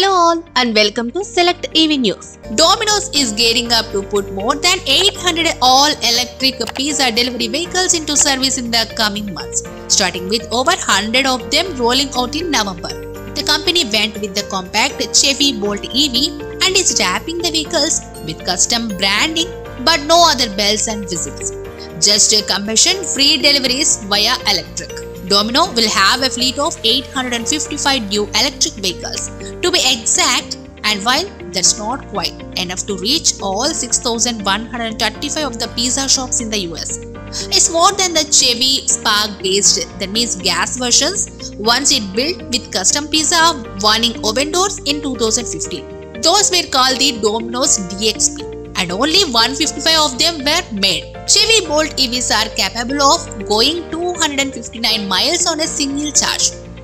Hello all and welcome to Select EV News. Domino's is gearing up to put more than 800 all-electric pizza delivery vehicles into service in the coming months, starting with over 100 of them rolling out in November. The company went with the compact Chevy Bolt EV and is wrapping the vehicles with custom branding but no other bells and whistles. Just a combustion-free deliveries via electric. Domino will have a fleet of 855 new electric vehicles. To be exact, and while that's not quite enough to reach all 6,135 of the pizza shops in the US, it's more than the Chevy Spark based, that means gas versions, once it built with custom pizza warning oven doors in 2015. Those were called the Domino's DXP and only 155 of them were made. Chevy Bolt EVs are capable of going 259 miles on a single charge.